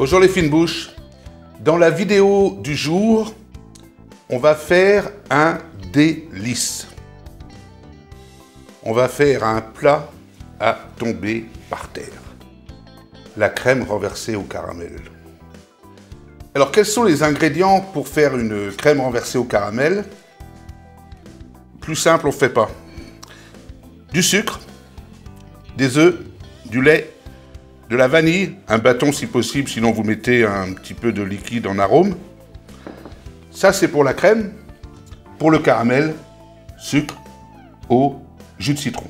Bonjour les fines bouches. Dans la vidéo du jour, on va faire un délice. On va faire un plat à tomber par terre. La crème renversée au caramel. Alors quels sont les ingrédients pour faire une crème renversée au caramel? Plus simple, on ne fait pas. Du sucre, des œufs, du lait, de la vanille, un bâton si possible, sinon vous mettez un petit peu de liquide en arôme. Ça c'est pour la crème. Pour le caramel, sucre, eau, jus de citron.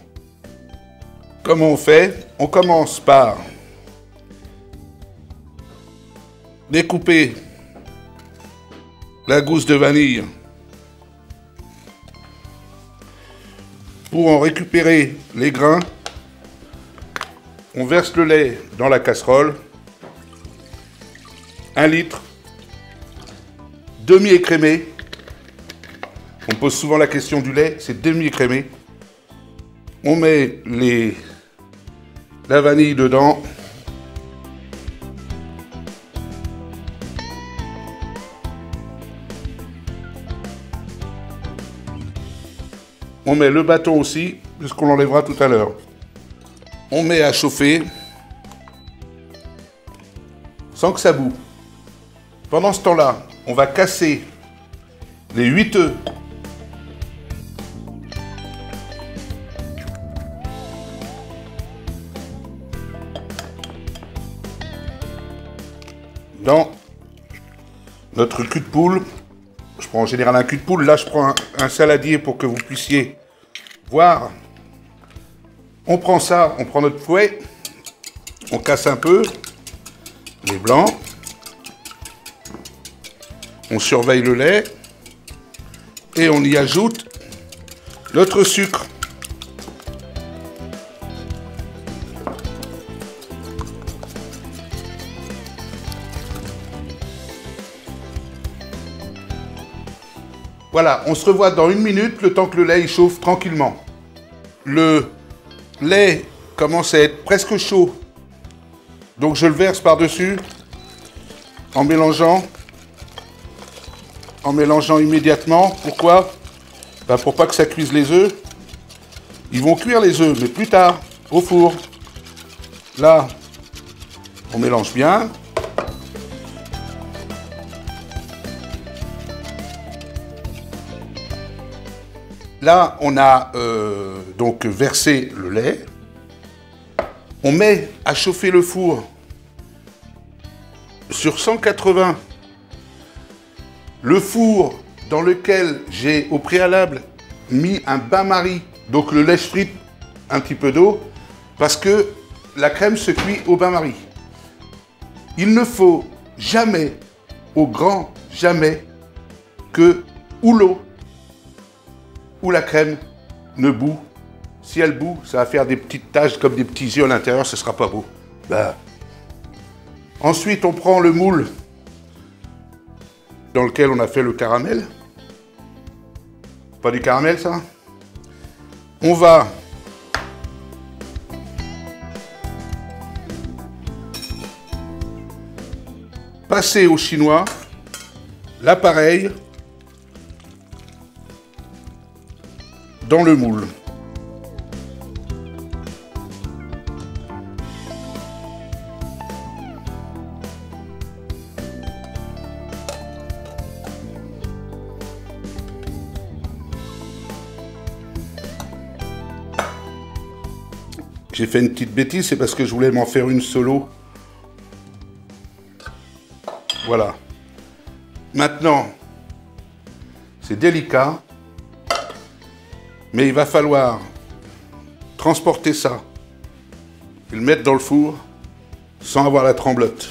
Comment on fait? On commence par découper la gousse de vanille pour en récupérer les grains on verse le lait dans la casserole. Un litre. Demi-écrémé. On pose souvent la question du lait, c'est demi-écrémé. On met la vanille dedans. On met le bâton aussi, puisqu'on l'enlèvera tout à l'heure. On met à chauffer sans que ça boue. Pendant ce temps-là, on va casser les 8 œufs. Dans notre cul de poule. Je prends en général un cul de poule. Là, je prends un, un saladier pour que vous puissiez voir on prend ça, on prend notre fouet, on casse un peu les blancs, on surveille le lait et on y ajoute notre sucre. Voilà, on se revoit dans une minute, le temps que le lait chauffe tranquillement. Le lait commence à être presque chaud. Donc je le verse par-dessus en mélangeant. En mélangeant immédiatement. Pourquoi? Ben Pour pas que ça cuise les œufs. Ils vont cuire les œufs, mais plus tard, au four. Là, on mélange bien. Là, on a euh, donc versé le lait. On met à chauffer le four sur 180. Le four dans lequel j'ai au préalable mis un bain-marie, donc le lèche frite, un petit peu d'eau, parce que la crème se cuit au bain-marie. Il ne faut jamais, au grand jamais, que ou la crème ne boue. Si elle boue, ça va faire des petites taches comme des petits yeux à l'intérieur, ce ne sera pas beau. Bah. Ensuite, on prend le moule dans lequel on a fait le caramel. Pas du caramel, ça? On va passer au chinois l'appareil dans le moule. J'ai fait une petite bêtise, c'est parce que je voulais m'en faire une solo. Voilà. Maintenant, c'est délicat. Mais il va falloir transporter ça et le mettre dans le four sans avoir la tremblote.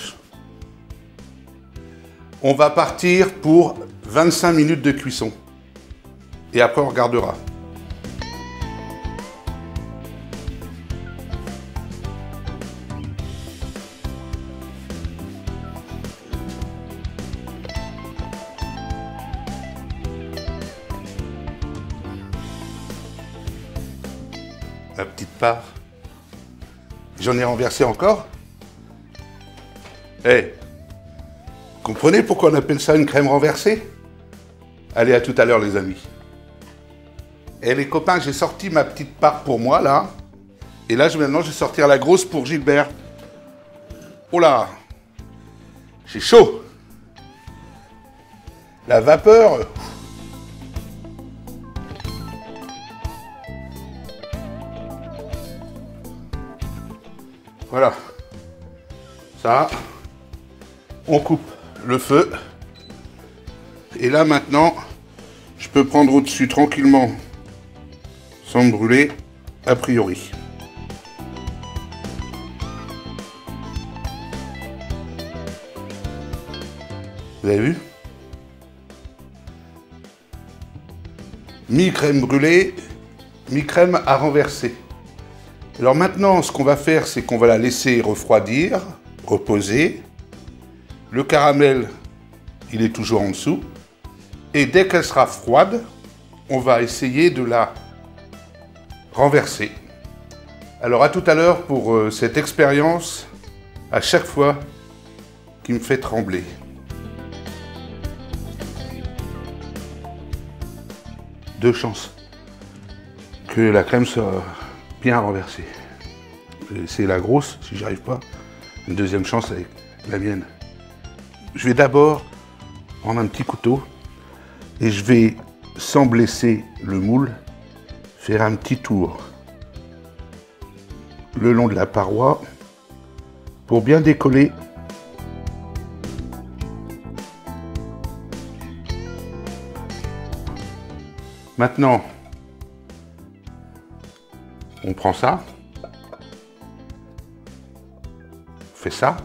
On va partir pour 25 minutes de cuisson. Et après, on regardera. La petite part. J'en ai renversé encore. Eh, comprenez pourquoi on appelle ça une crème renversée? Allez, à tout à l'heure les amis. Et les copains, j'ai sorti ma petite part pour moi là. Et là, maintenant, je vais sortir la grosse pour Gilbert. Oh là J'ai chaud La vapeur Voilà. Ça, on coupe le feu. Et là maintenant, je peux prendre au-dessus tranquillement sans me brûler, a priori. Vous avez vu? Mi-crème brûlée, mi-crème à renverser. Alors maintenant, ce qu'on va faire, c'est qu'on va la laisser refroidir, reposer. Le caramel, il est toujours en dessous. Et dès qu'elle sera froide, on va essayer de la renverser. Alors à tout à l'heure pour euh, cette expérience à chaque fois qui me fait trembler. Deux chances que la crème soit bien renversée. C'est la grosse, si j'y arrive pas. Une deuxième chance avec la mienne. Je vais d'abord prendre un petit couteau et je vais, sans blesser le moule, faire un petit tour le long de la paroi pour bien décoller Maintenant, on prend ça, on fait ça,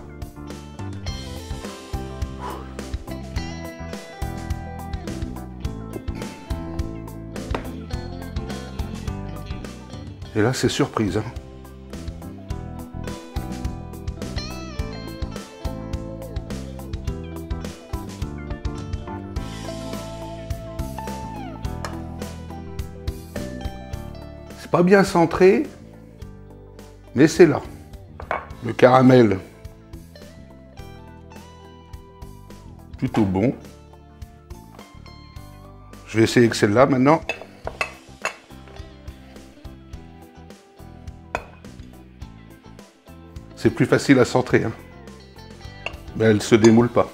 Et là, c'est surprise. Hein. Pas bien centré, mais c'est là. Le caramel, plutôt bon. Je vais essayer avec celle-là maintenant. C'est plus facile à centrer. Hein. Mais elle se démoule pas.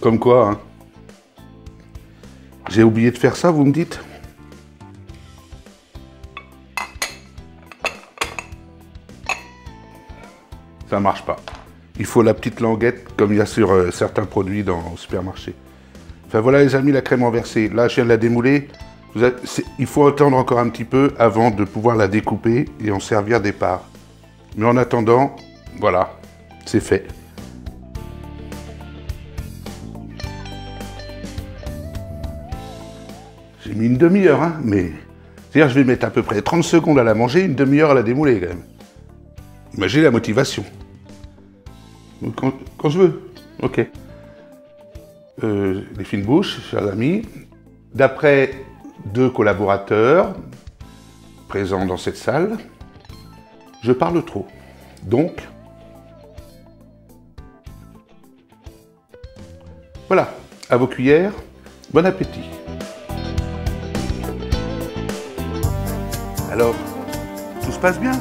Comme quoi, hein. J'ai oublié de faire ça, vous me dites Ça marche pas. Il faut la petite languette, comme il y a sur euh, certains produits dans le supermarché. Enfin voilà les amis, la crème renversée. Là, je viens de la démouler il faut attendre encore un petit peu avant de pouvoir la découper et en servir des parts. Mais en attendant, voilà, c'est fait. Une demi-heure, hein, mais... C'est-à-dire, je vais mettre à peu près 30 secondes à la manger, une demi-heure à la démouler, quand même. Imaginez la motivation. Quand, je veux. Ok. Euh, les fines bouches, chers amis. D'après deux collaborateurs présents dans cette salle, je parle trop. Donc, voilà, à vos cuillères, bon appétit. Alors, tout se passe bien